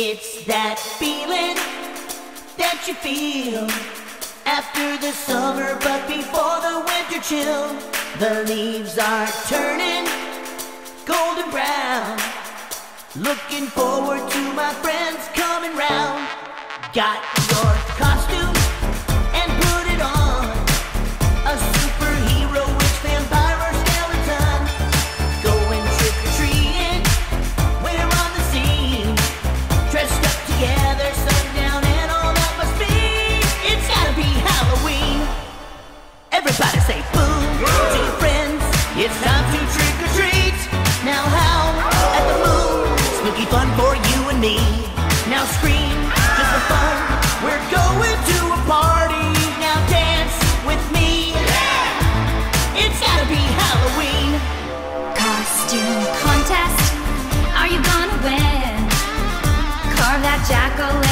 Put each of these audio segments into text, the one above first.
It's that feeling that you feel after the summer, but before the winter chill. The leaves are turning golden brown. Looking forward to my friends coming round. Got your Just for fun. We're going to a party. Now dance with me. It's gotta be Halloween. Costume contest. Are you gonna win? Carve that jack o'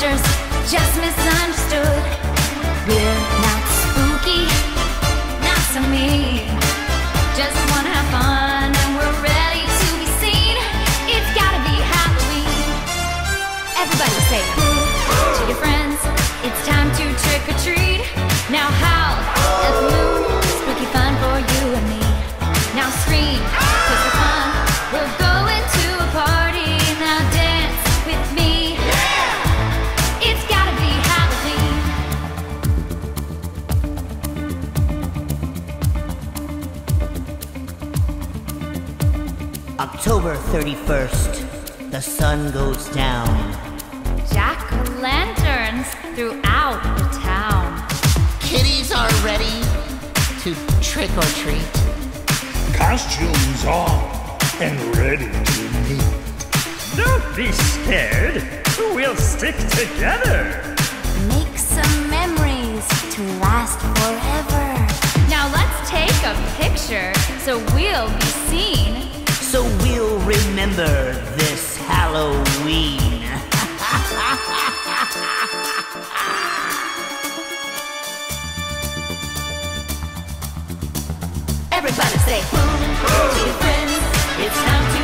Monsters just misunderstood. We're October 31st, the sun goes down. Jack o' lanterns throughout the town. Kitties are ready to trick or treat. Costumes on and ready to meet. Don't be scared. We'll stick together. Make some memories to last forever. Now let's take a picture so we'll be seen. So we'll remember this Halloween. Everybody say boom to your